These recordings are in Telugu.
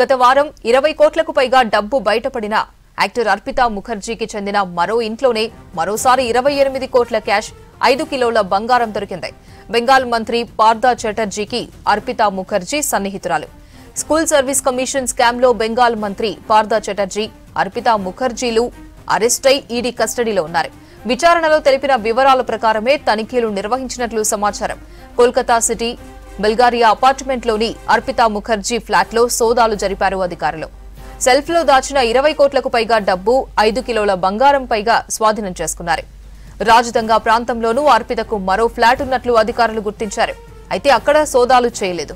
గత వారం ఇరవై కోట్లకు పైగా డబ్బు బయటపడిన యాక్టర్ అర్పితా ముఖర్జీకి చెందిన మరో ఇంట్లోనే మరోసారి ఇరవై ఎనిమిది కోట్ల క్యాష్ ఐదు కిలోల బంగారం దొరికింది. బెంగాల్ మంత్రి పార్థా చటర్జీకి అర్పితా ముఖర్జీ సన్నిహితురాలు. స్కూల్ సర్వీస్ కమిషన్ స్కామ్లో బెంగాల్ మంత్రి పార్థా చటర్జీ అర్పితా ముఖర్జీలు అరెస్టై ఈడీ కస్టడీలో ఉన్నారు. విచారణలో తెలిపిన వివరాల ప్రకారమే తనిఖీలు నిర్వహించినట్లు సమాచారం. కోల్కతా సిటీ బల్గారియా అపార్ట్మెంట్లోని అర్పితా ముఖర్జీ ఫ్లాట్లో సోదాలు జరిపారు అధికారులు. సెల్ఫ్లో దాచిన ఇరవై కోట్లకు పైగా డబ్బు ఐదు కిలోల బంగారం పైగా స్వాధీనం చేసుకున్నారు. రాజదంగా ప్రాంతంలోనూ అర్పితకు మరో ఫ్లాట్ ఉన్నట్లు అధికారులు గుర్తించారు. అయితే అక్కడ సోదాలు చేయలేదు.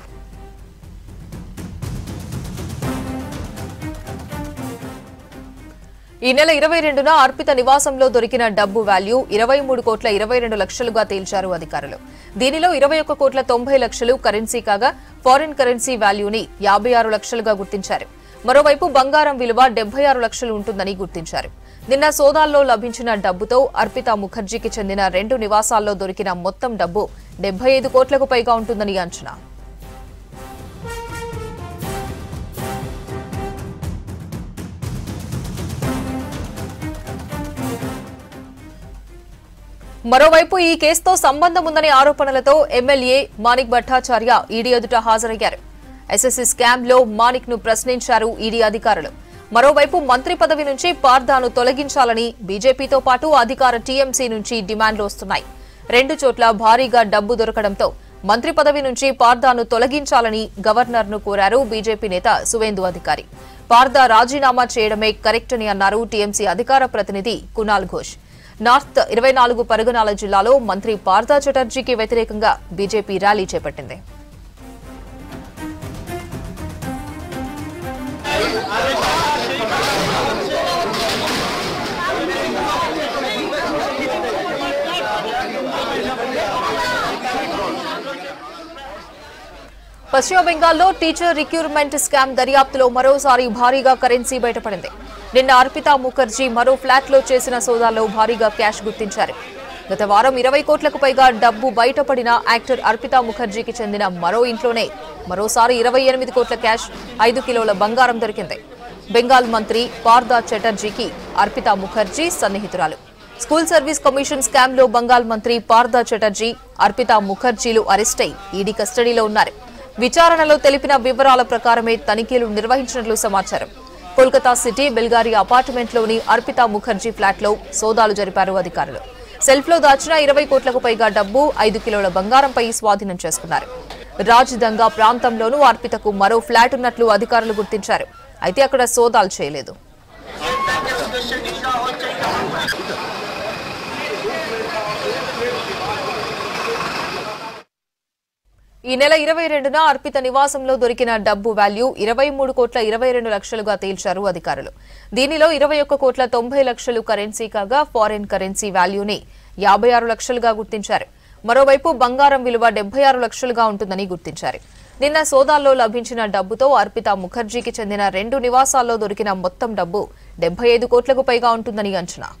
ఈ నెల ఇరవై రెండున అర్పిత నివాసంలో దొరికిన డబ్బు వాల్యూ ఇరవై మూడు కోట్ల ఇరవై రెండు లక్షలుగా తేల్చారు అధికారులు. దీనిలో ఇరవై ఒక్క కోట్ల తొంభై లక్షలు కరెన్సీ కాగా ఫారిన్ కరెన్సీ వాల్యూని యాభై ఆరు లక్షలుగా గుర్తించారు. మరోవైపు బంగారం విలువ డెబ్బై ఆరు లక్షలు ఉంటుందని గుర్తించారు. నిన్న సోదాల్లో లభించిన డబ్బుతో అర్పిత ముఖర్జీకి చెందిన రెండు నివాసాల్లో దొరికిన మొత్తం డబ్బు డెబ్బై ఐదు కోట్లకు పైగా ఉంటుందని అంచనా. మరోవైపు ఈ కేసుతో సంబంధం ఉందనే ఆరోపణలతో ఎమ్మెల్యే మాణిక్ భట్టాచార్య ఈడీ ఎదుట హాజరయ్యారు. ఎస్ఎస్సీ స్కామ్లో మాణిక్ను ప్రశ్నించారు ఈడీ అధికారులు. మరోవైపు మంత్రి పదవి నుంచి పార్దాను తొలగించాలని బీజేపీతో పాటు అధికార టీఎంసీ నుంచి డిమాండ్లు వస్తున్నాయి. రెండు చోట్ల భారీగా డబ్బు దొరకడంతో మంత్రి పదవి నుంచి పార్దాను తొలగించాలని గవర్నర్ను కోరారు బీజేపీ నేత సువేందు అధికారి. పార్దా రాజీనామా చేయడమే కరెక్ట్ అని అన్నారు టీఎంసీ అధికార ప్రతినిధి కునాల్ ఘోష్. నార్త్ ఇరవై నాలుగు పరగనాల జిల్లాలో మంత్రి పార్థా చటర్జీకి వ్యతిరేకంగా బీజేపీ ర్యాలీ చేపట్టింది. పశ్చిమ బెంగాల్లో టీచర్ రిక్రూట్మెంట్ స్కామ్ దర్యాప్తులో మరోసారి భారీగా కరెన్సీ బయటపడింది. నిన్న అర్పితా ముఖర్జీ మరో ఫ్లాట్లో చేసిన సోదాల్లో భారీగా క్యాష్ గుర్తించారు. గత వారం ఇరవై కోట్లకు పైగా డబ్బు బయటపడిన యాక్టర్ అర్పితా ముఖర్జీకి చెందిన మరో ఇంట్లోనే మరోసారి ఇరవై ఎనిమిది కోట్ల క్యాష్ ఐదు కిలోల బంగారం దొరికింది. బెంగాల్ మంత్రి పార్దా చటర్జీకి అర్పితా ముఖర్జీ సన్నిహితురాలు. స్కూల్ సర్వీస్ కమిషన్ స్కామ్లో బంగాల్ మంత్రి పార్దా చటర్జీ అర్పితా ముఖర్జీలు అరెస్టై ఈడీ కస్టడీలో ఉన్నారు. విచారణలో తెలిపిన వివరాల ప్రకారమే తనిఖీలు నిర్వహించినట్లు సమాచారం. కోల్కతా సిటీ బెల్గారి అపార్ట్మెంట్లోని అర్పితా ముఖర్జీ ఫ్లాట్లో సోదాలు జరిపారు అధికారులు. సెల్ఫ్లో దాచిన ఇరవై కోట్లకు పైగా డబ్బు ఐదు కిలోల బంగారంపై స్వాధీనం చేసుకున్నారు. రాజదంగా ప్రాంతంలోనూ అర్పితకు మరో ఫ్లాట్ ఉన్నట్లు అధికారులు గుర్తించారు. అయితే అక్కడ సోదాలు చేయలేదు. ఈ నెల ఇరవై రెండున అర్పిత నివాసంలో దొరికిన డబ్బు వాల్యూ ఇరవై మూడు కోట్ల ఇరవై రెండు లక్షలుగా తేల్చారు అధికారులు. దీనిలో ఇరవై ఒక్క కోట్ల తొంభై లక్షలు కరెన్సీ కాగా ఫారిన్ కరెన్సీ వాల్యూని యాభై ఆరు లక్షలుగా గుర్తించారు. మరోవైపు బంగారం విలువ డెబ్బై ఆరు లక్షలుగా ఉంటుందని గుర్తించారు. నిన్న సోదాల్లో లభించిన డబ్బుతో అర్పిత ముఖర్జీకి చెందిన రెండు నివాసాల్లో దొరికిన మొత్తం డబ్బు డెబ్బై ఐదు కోట్లకు పైగా ఉంటుందని అంచనా.